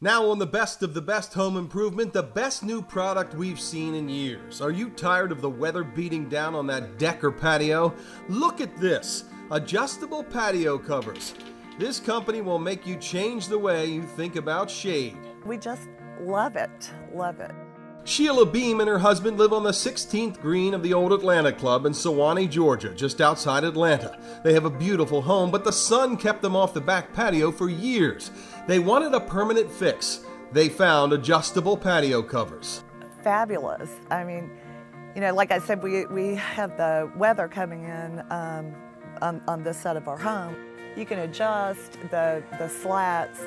Now, on the best of the best home improvement, the best new product we've seen in years. Are you tired of the weather beating down on that deck or patio? Look at this adjustable patio covers. This company will make you change the way you think about shade. We just love it, love it. Sheila Beam and her husband live on the 16th green of the Old Atlanta Club in Suwanee, Georgia, just outside Atlanta. They have a beautiful home, but the sun kept them off the back patio for years. They wanted a permanent fix. They found adjustable patio covers. Fabulous. I mean, you know, like I said, we, we have the weather coming in um, on, on this side of our home. You can adjust the, the slats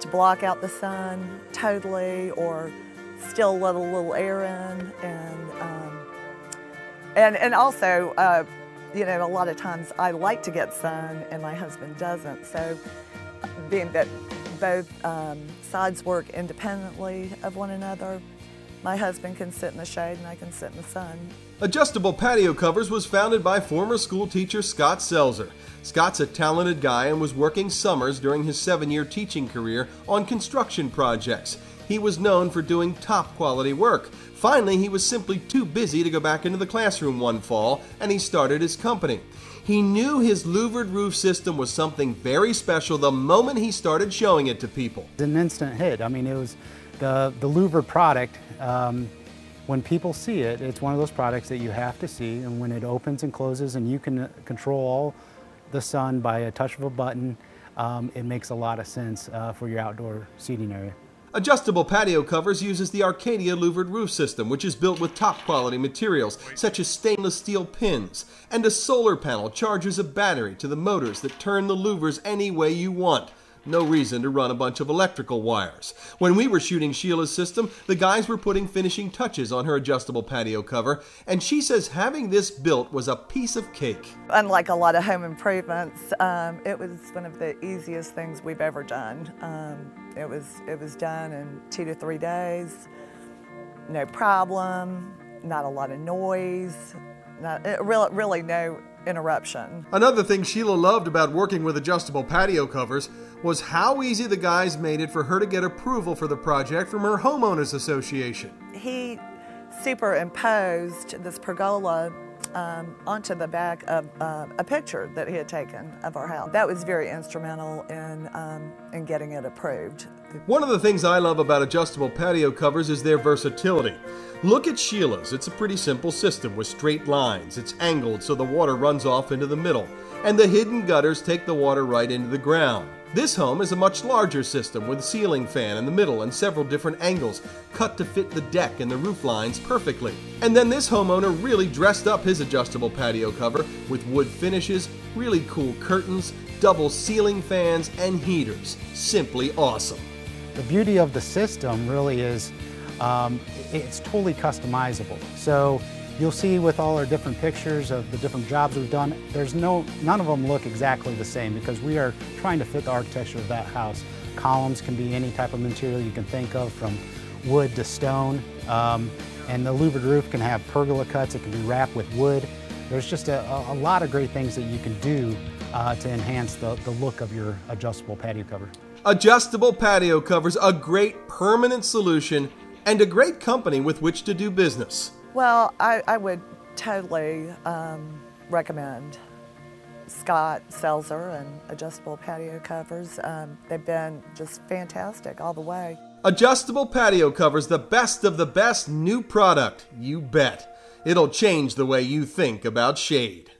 to block out the sun totally or still let a little air in, and um, and and also, uh, you know, a lot of times I like to get sun, and my husband doesn't. So, being that both um, sides work independently of one another, my husband can sit in the shade, and I can sit in the sun. Adjustable Patio Covers was founded by former school teacher Scott Selzer. Scott's a talented guy and was working summers during his seven year teaching career on construction projects. He was known for doing top quality work. Finally, he was simply too busy to go back into the classroom one fall, and he started his company. He knew his louvered roof system was something very special the moment he started showing it to people. It's an instant hit. I mean, it was the, the louvered product. Um, when people see it, it's one of those products that you have to see, and when it opens and closes and you can control all the sun by a touch of a button, um, it makes a lot of sense uh, for your outdoor seating area. Adjustable patio covers uses the Arcadia louvered roof system, which is built with top quality materials such as stainless steel pins, and a solar panel charges a battery to the motors that turn the louvers any way you want. No reason to run a bunch of electrical wires. When we were shooting Sheila's system, the guys were putting finishing touches on her adjustable patio cover, and she says having this built was a piece of cake. Unlike a lot of home improvements, um, it was one of the easiest things we've ever done. Um, it was it was done in two to three days, no problem, not a lot of noise, not really really no interruption. Another thing Sheila loved about working with adjustable patio covers was how easy the guys made it for her to get approval for the project from her homeowners association. He superimposed this pergola um, onto the back of uh, a picture that he had taken of our house. That was very instrumental in, um, in getting it approved. One of the things I love about adjustable patio covers is their versatility. Look at Sheila's. It's a pretty simple system with straight lines. It's angled so the water runs off into the middle, and the hidden gutters take the water right into the ground. This home is a much larger system with a ceiling fan in the middle and several different angles, cut to fit the deck and the roof lines perfectly. And then this homeowner really dressed up his adjustable patio cover with wood finishes, really cool curtains, double ceiling fans, and heaters. Simply awesome. The beauty of the system really is um, it's totally customizable. So You'll see with all our different pictures of the different jobs we've done, there's no, none of them look exactly the same because we are trying to fit the architecture of that house. Columns can be any type of material you can think of from wood to stone. Um, and the louvered roof can have pergola cuts, it can be wrapped with wood. There's just a, a lot of great things that you can do uh, to enhance the, the look of your adjustable patio cover. Adjustable patio covers, a great permanent solution and a great company with which to do business. Well, I, I would totally um, recommend Scott Selzer and adjustable patio covers. Um, they've been just fantastic all the way. Adjustable patio covers, the best of the best new product, you bet. It'll change the way you think about shade.